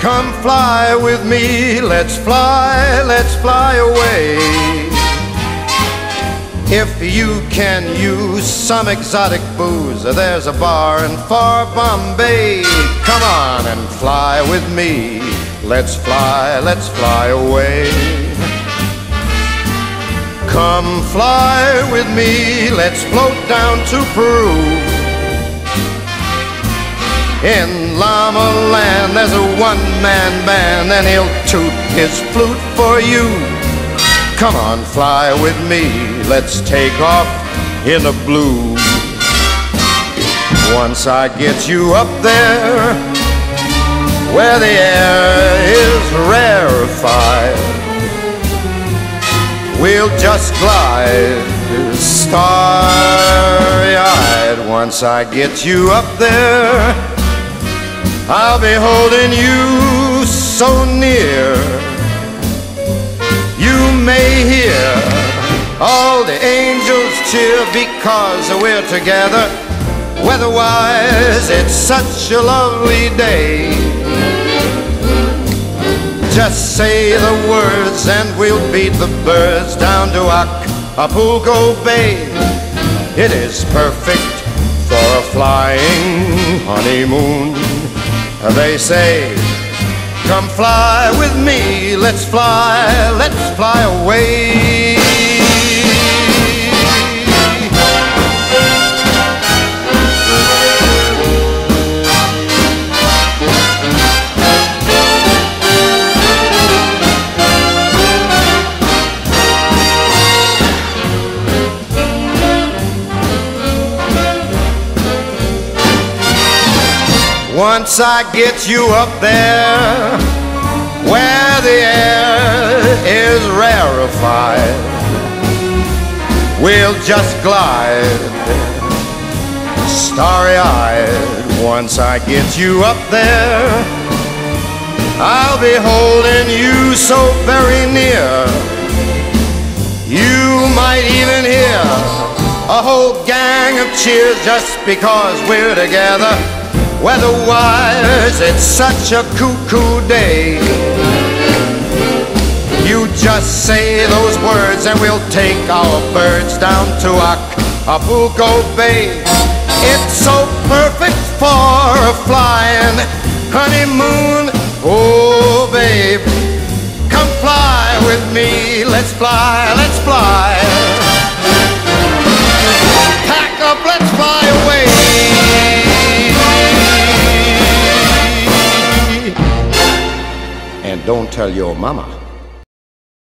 Come fly with me, let's fly, let's fly away. If you can use some exotic booze, there's a bar in far Bombay. Come on and fly with me, let's fly, let's fly away. Come fly with me, let's float down to Peru. In Llama Land, there's a one man band, and he'll toot his flute for you. Come on, fly with me, let's take off in the blue. Once I get you up there, where the air is rarefied, we'll just glide starry eyed. Once I get you up there, I'll be holding you so near. You may hear all the angels cheer because we're together. Weatherwise, it's such a lovely day. Just say the words and we'll beat the birds down to Acapulco Bay. It is perfect for a flying honeymoon. They say, Come fly with me, let's fly, let's fly away. Once I get you up there where the air is rarefied, we'll just glide starry eyed. Once I get you up there, I'll be holding you so very near. You might even hear a whole gang of cheers just because we're together. Weatherwise, it's such a cuckoo day. You just say those words and we'll take our birds down to Acapulco Bay. It's so perfect for a flying honeymoon. Oh, babe, come fly with me. Let's fly, let's fly. Don't tell your mama.